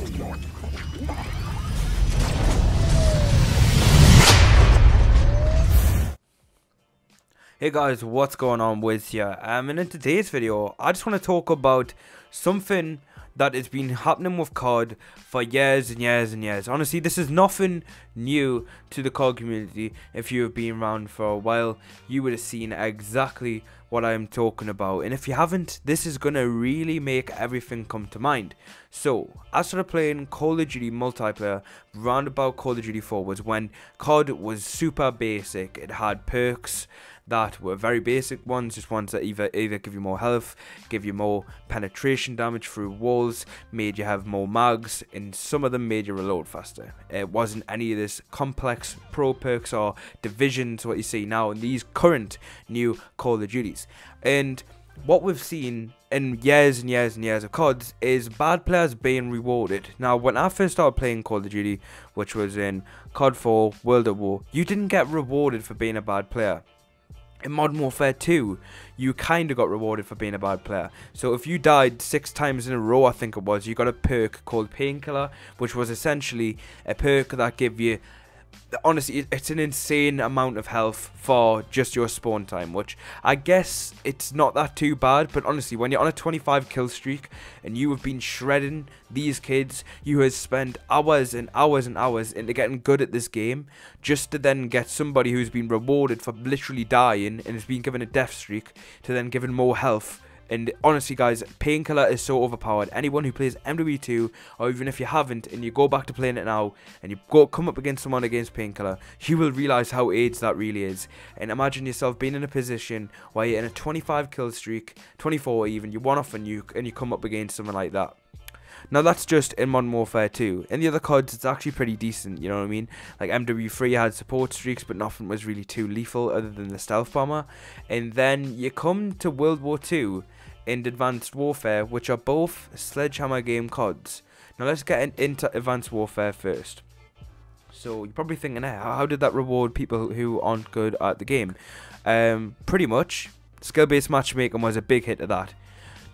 Hey guys, what's going on with you? Um, and in today's video, I just want to talk about something that has been happening with COD for years and years and years. Honestly, this is nothing new to the COD community. If you have been around for a while, you would have seen exactly what I'm talking about. And if you haven't, this is going to really make everything come to mind. So, I started playing Call of Duty multiplayer round about Call of Duty 4 was when COD was super basic. It had perks that were very basic ones, just ones that either either give you more health, give you more penetration damage through walls, made you have more mags, and some of them made you reload faster. It wasn't any of this complex pro perks or divisions what you see now in these current new Call of Duties. And what we've seen in years and years and years of CODs is bad players being rewarded. Now, when I first started playing Call of Duty, which was in COD 4 World at War, you didn't get rewarded for being a bad player in Modern Warfare 2, you kind of got rewarded for being a bad player. So if you died six times in a row, I think it was, you got a perk called Painkiller, which was essentially a perk that gave you honestly, it's an insane amount of health for just your spawn time, which I guess it's not that too bad, but honestly, when you're on a 25 kill streak and you have been shredding these kids, you have spent hours and hours and hours into getting good at this game, just to then get somebody who's been rewarded for literally dying and has been given a death streak to then given more health and honestly, guys, Painkiller is so overpowered. Anyone who plays MW2, or even if you haven't, and you go back to playing it now, and you go come up against someone against Painkiller, you will realize how AIDS that really is. And imagine yourself being in a position where you're in a 25 kill streak, 24 even, you one off a nuke, and you come up against someone like that. Now that's just in Modern Warfare 2. In the other CODs, it's actually pretty decent, you know what I mean? Like MW3 had support streaks, but nothing was really too lethal other than the stealth bomber. And then you come to World War 2, and Advanced Warfare, which are both Sledgehammer game CODs. Now let's get in, into Advanced Warfare first. So you're probably thinking, hey, how did that reward people who aren't good at the game? Um, pretty much, skill-based matchmaking was a big hit of that.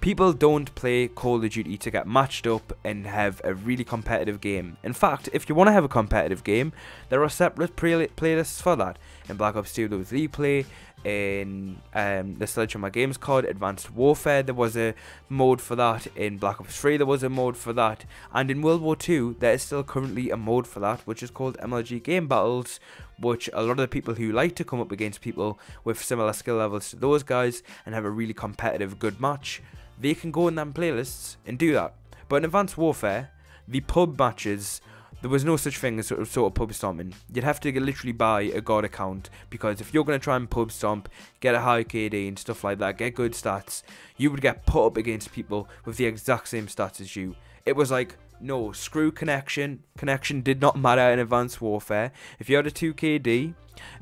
People don't play Call of Duty to get matched up and have a really competitive game. In fact, if you want to have a competitive game, there are separate play playlists for that. In Black Ops 2 there was replay, in um, the Sledgehammer Games COD Advanced Warfare there was a mode for that, in Black Ops 3 there was a mode for that, and in World War 2 there is still currently a mode for that which is called MLG Game Battles which a lot of the people who like to come up against people with similar skill levels to those guys and have a really competitive good match they can go in them playlists and do that. But in Advanced Warfare, the pub matches, there was no such thing as sort of, sort of pub stomping. You'd have to literally buy a god account because if you're going to try and pub stomp, get a high KD and stuff like that, get good stats, you would get put up against people with the exact same stats as you. It was like, no, screw connection. Connection did not matter in Advanced Warfare. If you had a 2KD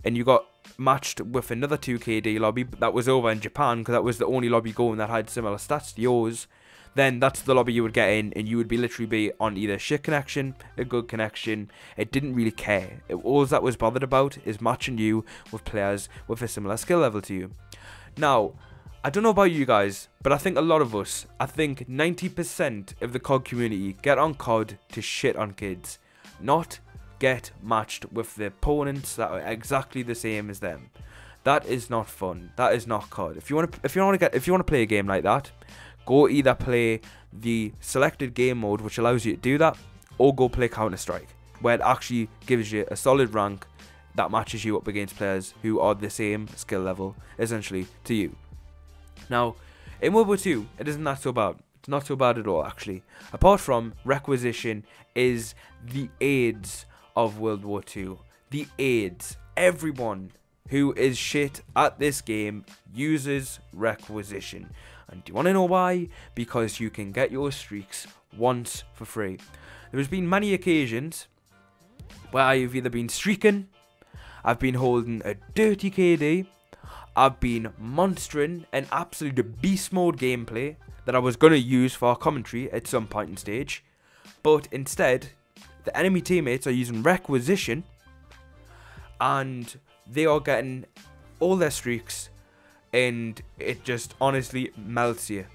and you got matched with another 2KD lobby that was over in Japan because that was the only lobby going that had similar stats to yours, then that's the lobby you would get in and you would be literally be on either shit connection, a good connection. It didn't really care. It, all that was bothered about is matching you with players with a similar skill level to you. Now, I don't know about you guys, but I think a lot of us, I think 90% of the COD community get on COD to shit on kids. Not get matched with the opponents that are exactly the same as them. That is not fun. That is not COD. If you want to, if you want to get, if you want to play a game like that, go either play the selected game mode, which allows you to do that, or go play Counter Strike, where it actually gives you a solid rank that matches you up against players who are the same skill level, essentially, to you. Now, in World War II, it isn't that so bad. It's not so bad at all, actually. Apart from requisition is the AIDS of World War II. The AIDS. Everyone who is shit at this game uses requisition. And do you want to know why? Because you can get your streaks once for free. There has been many occasions where I've either been streaking, I've been holding a dirty KD, I've been monstering an absolute beast mode gameplay that I was going to use for commentary at some point in stage, but instead the enemy teammates are using requisition and they are getting all their streaks and it just honestly melts you.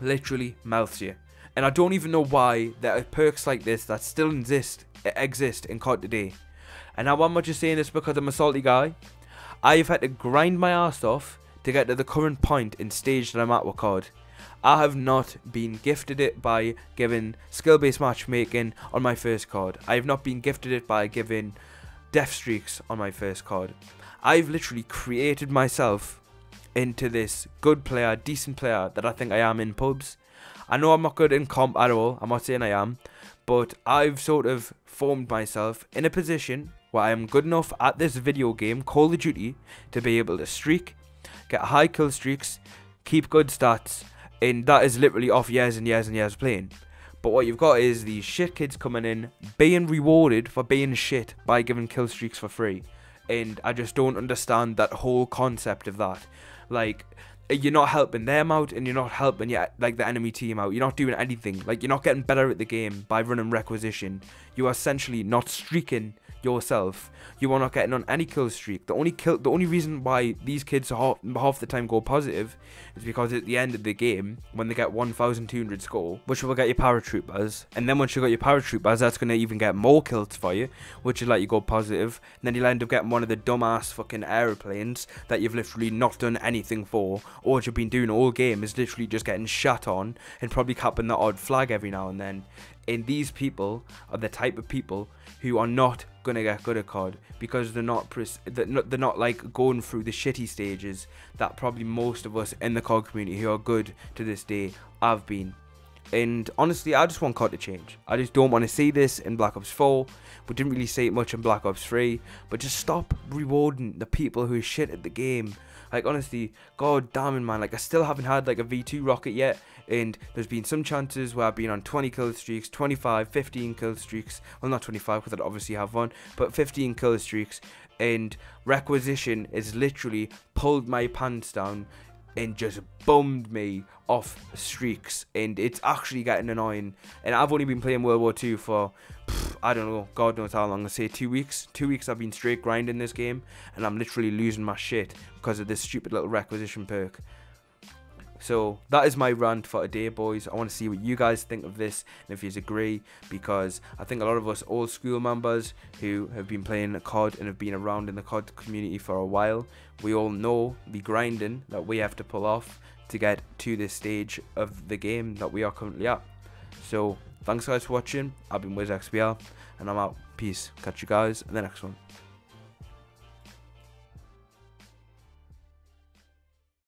Literally melts you. And I don't even know why there are perks like this that still exist exist in COD today. And now I'm not just saying this because I'm a salty guy. I've had to grind my ass off to get to the current point in stage that I'm at with COD. I have not been gifted it by giving skill-based matchmaking on my first COD. I have not been gifted it by giving death streaks on my first COD. I've literally created myself into this good player, decent player that I think I am in pubs. I know I'm not good in comp at all. I'm not saying I am. But I've sort of formed myself in a position where I am good enough at this video game, Call of Duty, to be able to streak, get high kill streaks, keep good stats, and that is literally off years and years and years playing. But what you've got is these shit kids coming in, being rewarded for being shit by giving kill streaks for free. And I just don't understand that whole concept of that. Like, you're not helping them out and you're not helping yet like the enemy team out. You're not doing anything. Like you're not getting better at the game by running requisition. You are essentially not streaking yourself. You are not getting on any kill streak. The only kill, the only reason why these kids half, half the time go positive is because at the end of the game, when they get 1,200 score, which will get you paratroopers, and then once you got your paratroopers, that's gonna even get more kills for you, which will let you go positive. And then you'll end up getting one of the dumbass fucking airplanes that you've literally not done anything for. All you've been doing all game is literally just getting shot on and probably capping the odd flag every now and then. And these people are the type of people who are not gonna get good at COD because they're not they're not, they're not like going through the shitty stages that probably most of us in the COD community who are good to this day have been. And honestly, I just want COD to change. I just don't want to see this in Black Ops 4. We didn't really see it much in Black Ops 3. But just stop rewarding the people who shit at the game. Like, honestly, god damn it, man. Like, I still haven't had, like, a V2 rocket yet and there's been some chances where I've been on 20 kill streaks, 25, 15 kill streaks, well not 25 because I'd obviously have one, but 15 kill streaks, and requisition is literally pulled my pants down and just bummed me off streaks. And it's actually getting annoying. And I've only been playing World War 2 for pff, I don't know god knows how long I say two weeks two weeks I've been straight grinding this game and I'm literally losing my shit because of this stupid little requisition perk so that is my rant for today, boys. I want to see what you guys think of this and if you agree, because I think a lot of us old school members who have been playing COD and have been around in the COD community for a while, we all know the grinding that we have to pull off to get to this stage of the game that we are currently at. So thanks guys for watching. I've been WhizXBL and I'm out. Peace. Catch you guys in the next one.